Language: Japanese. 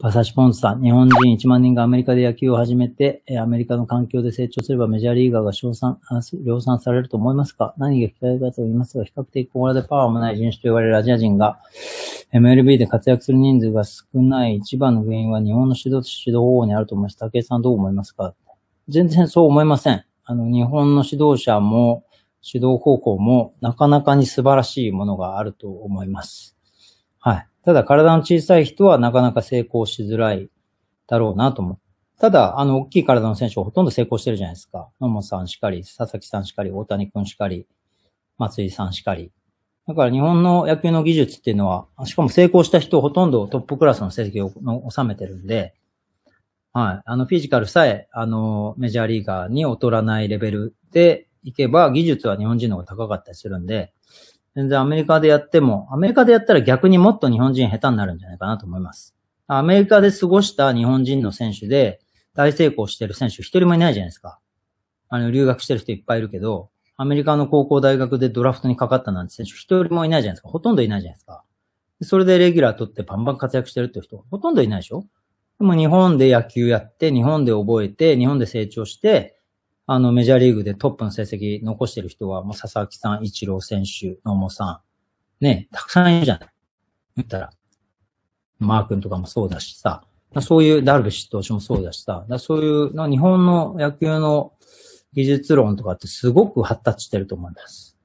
パサチポンツさん、日本人1万人がアメリカで野球を始めて、アメリカの環境で成長すればメジャーリーガーが称賛、量産されると思いますか？何が期待かと言いますが、比較的小柄でパワーもない人種と言われるアジア人が、MLB で活躍する人数が少ない一番の原因は日本の指導指導方法にあると思います。武井さんどう思いますか？全然そう思いません。あの、日本の指導者も、指導方法もなかなかに素晴らしいものがあると思います。はい。ただ体の小さい人はなかなか成功しづらいだろうなと思う。ただ、あの、大きい体の選手はほとんど成功してるじゃないですか。野茂さんしかり、佐々木さんしかり、大谷君しかり、松井さんしかり。だから日本の野球の技術っていうのは、しかも成功した人ほとんどトップクラスの成績を収めてるんで、はい。あの、フィジカルさえ、あの、メジャーリーガーに劣らないレベルでいけば、技術は日本人の方が高かったりするんで、全然アメリカでやっても、アメリカでやったら逆にもっと日本人下手になるんじゃないかなと思います。アメリカで過ごした日本人の選手で大成功してる選手一人もいないじゃないですか。あの、留学してる人いっぱいいるけど、アメリカの高校大学でドラフトにかかったなんて選手一人もいないじゃないですか。ほとんどいないじゃないですか。それでレギュラー取ってバンバン活躍してるって人、ほとんどいないでしょでも日本で野球やって、日本で覚えて、日本で成長して、あの、メジャーリーグでトップの成績残してる人は、もう佐々木さん、一郎選手、野茂さん、ね、たくさんいるじゃない。言ったら。マー君とかもそうだしさ、そういうダルビッシュ投手もそうだしさ、そういう、日本の野球の技術論とかってすごく発達してると思います。